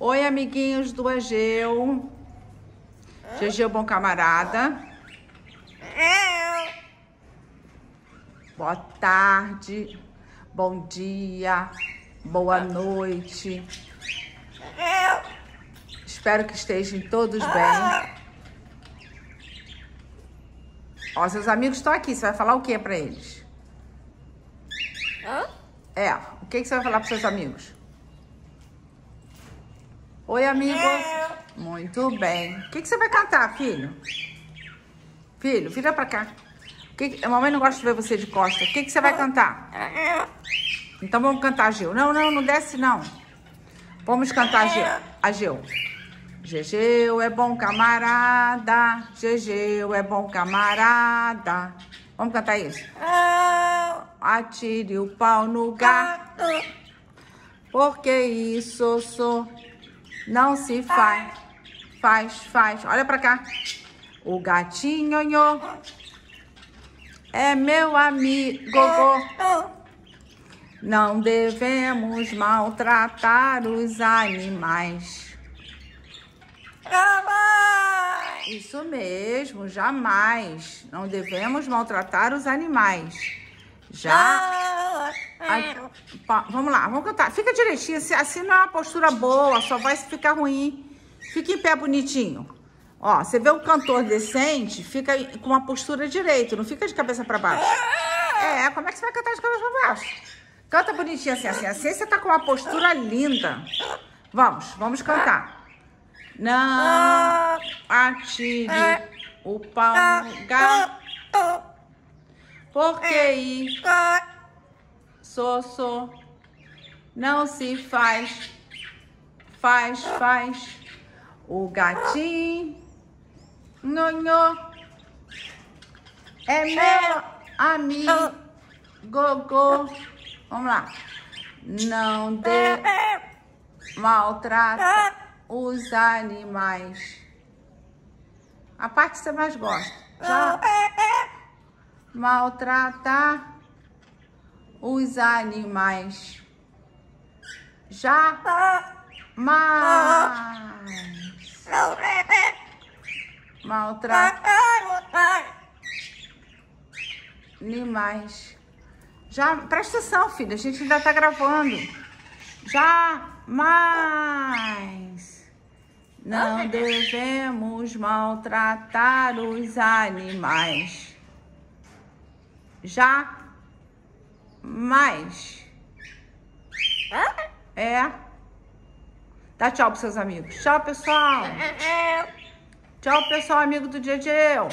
Oi, amiguinhos do Egeu. Egeu, bom camarada. Boa tarde, bom dia, boa noite. Espero que estejam todos bem. Ó, seus amigos estão aqui. Você vai falar o que para eles? É, o que, que você vai falar para seus amigos? Oi, amigos. Muito bem. O que, que você vai cantar, filho? Filho, vira pra cá. Que. A mamãe não gosta de ver você de costas. O que, que você vai cantar? Então vamos cantar, Gil. Não, não, não desce, não. Vamos cantar, Gil. A Gil. Gegeu é bom camarada. Gegeu é bom camarada. Vamos cantar isso? Atire o pau no gato. Porque isso sou. Não se faz. Faz, faz. Olha pra cá. O gatinho nho, é meu amigo. Não devemos maltratar os animais. Isso mesmo, jamais. Não devemos maltratar os animais. Já. A, vamos lá, vamos cantar. Fica direitinho, assim não é uma postura boa, só vai ficar ruim. Fica em pé bonitinho. Ó, você vê o cantor decente, fica com uma postura direita, não fica de cabeça para baixo. É, como é que você vai cantar de cabeça para baixo? Canta bonitinho assim, assim, assim, você tá com uma postura linda. Vamos, vamos cantar. Não atire o pau no gato, porque sou, não se faz, faz, faz. O gatinho, nhonhô, é meu amigo, gogô. Vamos lá. Não dê maltrata os animais. A parte que você mais gosta. Já maltratar os animais. Já mais maltratar animais. Já, presta atenção, filha, a gente ainda tá gravando. Jamais não devemos maltratar os animais. Já mais. É. Dá tchau pros seus amigos. Tchau, pessoal. Tchau, pessoal, amigo do Diegeu.